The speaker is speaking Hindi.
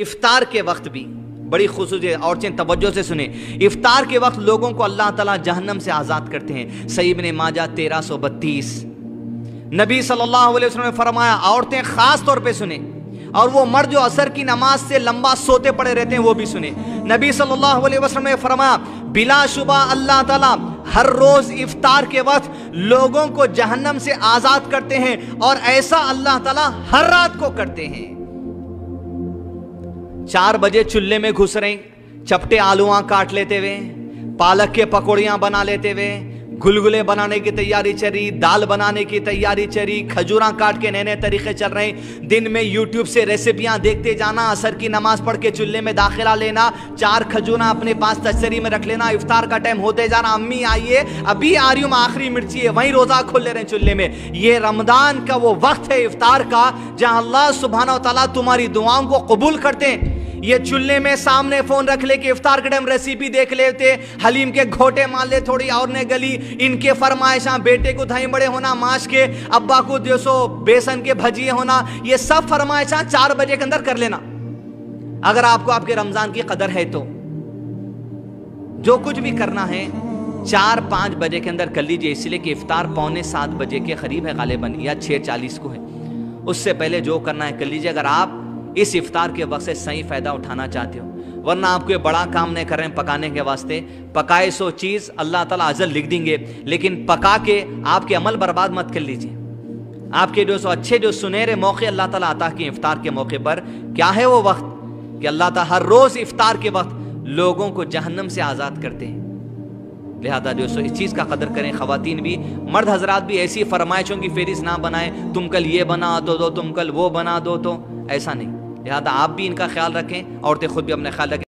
इफ्तार के वक्त भी, बड़ी खसूस औरतें तवज्जो से सुने। इफ्तार के वक्त लोगों को अल्लाह ताला जहन्नम से आज़ाद करते हैं। सईब ने माजा तेरह सौ बत्तीस। नबी सल्लल्लाहु अलैहि वसल्लम ने फरमाया, औरतें खास तौर पे सुने और वो मर्द जो असर की नमाज़ से लंबा सोते पड़े रहते हैं, वो भी सुने। नबी सल्लल्लाहु अलैहि वसल्लम ने फरमाया, बिला शुबा अल्लाह ताला हर रोज इफ्तार के वक्त लोगों को जहन्नम से आज़ाद करते हैं और ऐसा अल्लाह ताला हर रात को करते हैं। चार बजे चूल्हे में घुस रहे। चपटे आलुआ काट लेते हुए, पालक के पकौड़ियाँ बना लेते हुए, गुलगुले बनाने की तैयारी चली दाल बनाने की तैयारी चली खजूरा काट के नए नए तरीके चल रहे दिन में यूट्यूब से रेसिपियाँ देखते जाना, असर की नमाज़ पढ़ के चूल्हे में दाखिला लेना, चार खजूरा अपने पास तस्सरी में रख लेना, इफ्तार का टाइम होते जाना। अम्मी आइए, अभी आ रही हूँ आखिरी मिर्ची है, वहीं रोजा खोल ले रहे हैं चूल्हे में। ये रमदान का वो वक्त है इफ्तार का, जहाँ अल्लाह सुबहाना तला तुम्हारी दुआओं को कबूल करते हैं। ये चूल्हे में सामने फ़ोन रख ले कि इफ्तार के रेसिपी देख लेते। हलीम के घोटे मार ले थोड़ी और ने गली। इनके फरमाइशा, बेटे को दही बड़े होना, माश के, अब्बा को जो सो बेसन के भजिए होना। ये सब फरमाइशा चार बजे के अंदर कर लेना। अगर आपको आपके रमज़ान की कदर है तो। जो कुछ भी करना है, चार पाँच बजे के अंदर कर लीजिए। इसलिए कि इफ्तार पौने सात बजे के करीब है गालिबन या छह चालीस को है। उससे पहले जो करना है कर लीजिए। अगर आप इस इफ्तार के वक्त से सही फ़ायदा उठाना चाहते हो। वरना आपको ये बड़ा काम नहीं कर रहे हैं पकाने के वास्ते। पकाए सो चीज़ अल्लाह ताला अजल लिख देंगे, लेकिन पका के आपके अमल बर्बाद मत कर लीजिए। आपके जो सो अच्छे जो सुनहरे मौके अल्लाह ताला आता कि इफ्तार के मौके पर, क्या है वो वक्त? कि अल्लाह ताला हर रोज़ इफ्तार के वक्त लोगों को जहन्नम से आज़ाद करते हैं। लिहाजा जो सो इस चीज़ का कदर करें खातन भी, मर्द हजरात भी ऐसी फरमाइशों की फेरिस ना बनाए, तुम कल ये बना दो दो तुम कल वो बना दो तो ऐसा नहीं। लिहाजा आप भी इनका ख्याल रखें औरतें खुद भी अपना ख्याल रखें।